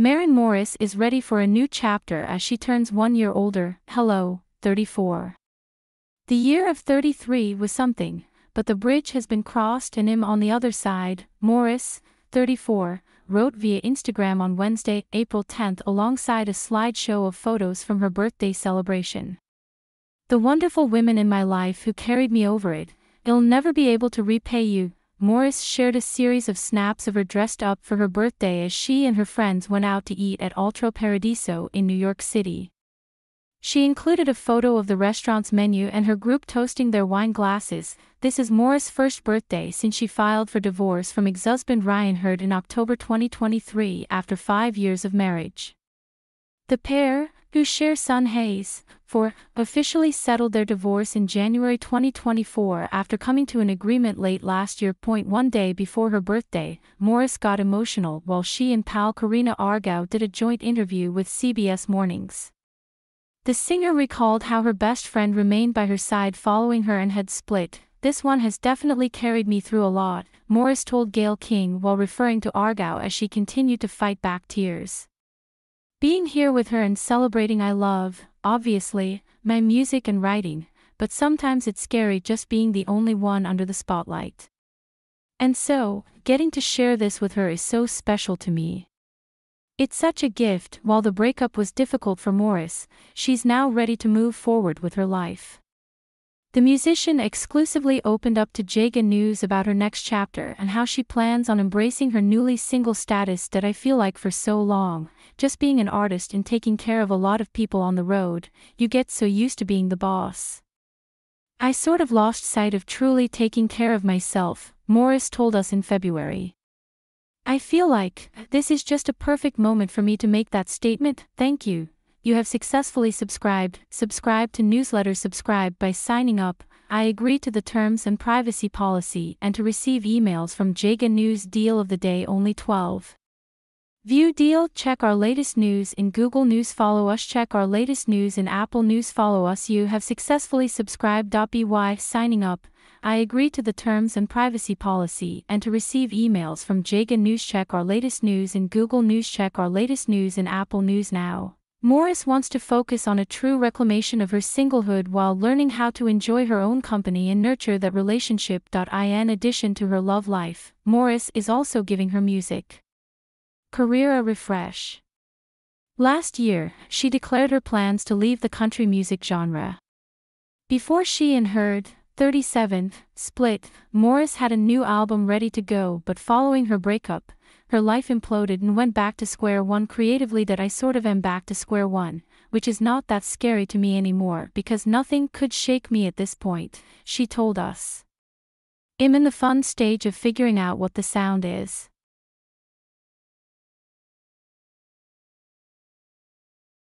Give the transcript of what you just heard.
Maren Morris is ready for a new chapter as she turns one year older. Hello, 34. The year of 33 was something, but the bridge has been crossed and I'm on the other side. Morris, 34, wrote via Instagram on Wednesday, April 10 alongside a slideshow of photos from her birthday celebration. The wonderful women in my life who carried me over it, I'll never be able to repay you, Morris shared a series of snaps of her dressed up for her birthday as she and her friends went out to eat at Altro Paradiso in New York City. She included a photo of the restaurant's menu and her group toasting their wine glasses. This is Morris' first birthday since she filed for divorce from ex-husband Ryan Hurd in October 2023 after five years of marriage. The pair, who share son Hayes, for officially settled their divorce in January 2024 after coming to an agreement late last year. One day before her birthday, Morris got emotional while she and pal Karina Argow did a joint interview with CBS Mornings. The singer recalled how her best friend remained by her side following her and had split. This one has definitely carried me through a lot, Morris told Gayle King while referring to Argau as she continued to fight back tears. Being here with her and celebrating I love, obviously, my music and writing, but sometimes it's scary just being the only one under the spotlight. And so, getting to share this with her is so special to me. It's such a gift, while the breakup was difficult for Morris, she's now ready to move forward with her life. The musician exclusively opened up to Jaga News about her next chapter and how she plans on embracing her newly single status that I feel like for so long, just being an artist and taking care of a lot of people on the road, you get so used to being the boss. I sort of lost sight of truly taking care of myself, Morris told us in February. I feel like, this is just a perfect moment for me to make that statement, thank you, you have successfully subscribed, subscribe to newsletter subscribe by signing up, I agree to the terms and privacy policy and to receive emails from Jaga News Deal of the Day only 12. View deal. Check our latest news in Google News. Follow us. Check our latest news in Apple News. Follow us. You have successfully subscribed. By signing up, I agree to the terms and privacy policy and to receive emails from Jaga News. Check our latest news in Google News. Check our latest news in Apple News now. Morris wants to focus on a true reclamation of her singlehood while learning how to enjoy her own company and nurture that relationship. In addition to her love life, Morris is also giving her music career a refresh. Last year, she declared her plans to leave the country music genre. Before she and Hurd, 37th, split, Morris had a new album ready to go but following her breakup, her life imploded and went back to square one creatively that I sort of am back to square one, which is not that scary to me anymore because nothing could shake me at this point, she told us. I'm in the fun stage of figuring out what the sound is.